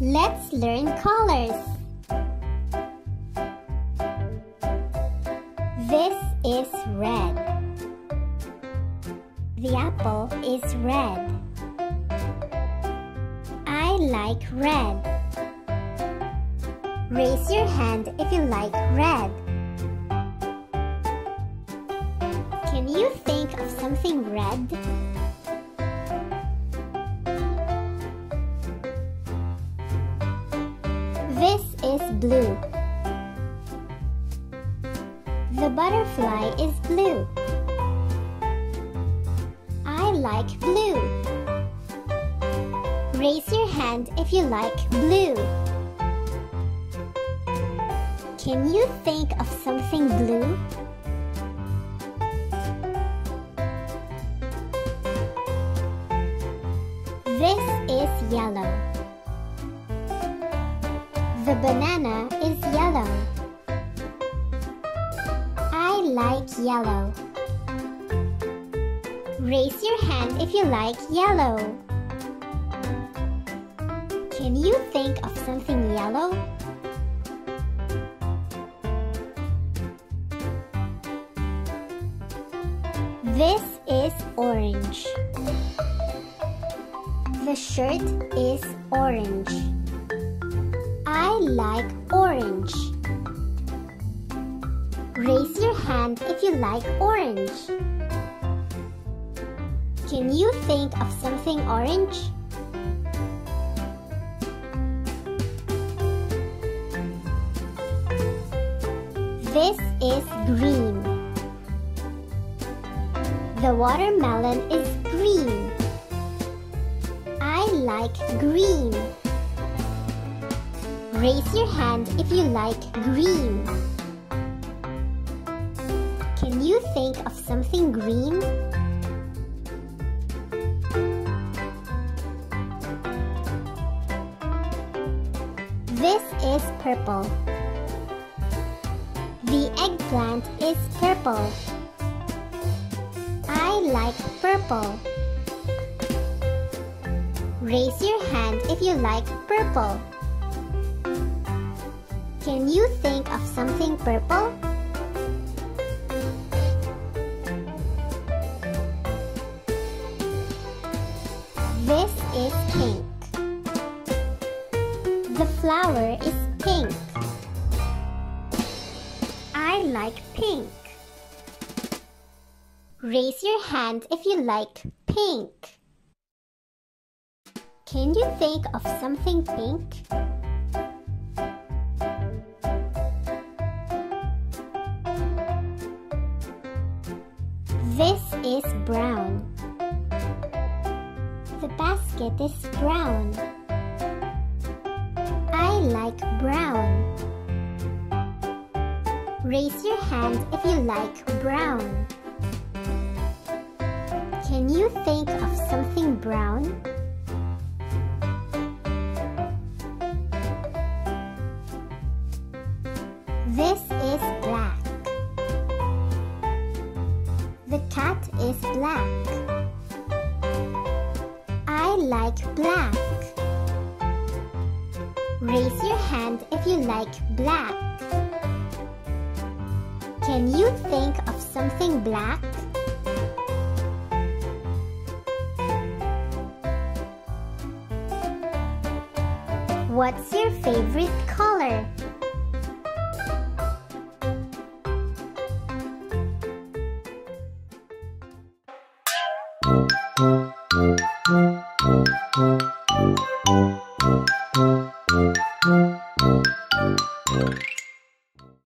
Let's learn colors. This is red. The apple is red. I like red. Raise your hand if you like red. Can you think of something red? Is blue. The butterfly is blue. I like blue. Raise your hand if you like blue. Can you think of something blue? This is yellow. The banana is yellow. I like yellow. Raise your hand if you like yellow. Can you think of something yellow? This is orange. The shirt is orange. I like orange. Raise your hand if you like orange. Can you think of something orange? This is green. The watermelon is green. I like green. Raise your hand if you like green. Can you think of something green? This is purple. The eggplant is purple. I like purple. Raise your hand if you like purple. Can you think of something purple? This is pink. The flower is pink. I like pink. Raise your hand if you like pink. Can you think of something pink? This is brown. The basket is brown. I like brown. Raise your hand if you like brown. Can you think of something brown? This is black. I like black. Raise your hand if you like black. Can you think of something black? What's your favorite color?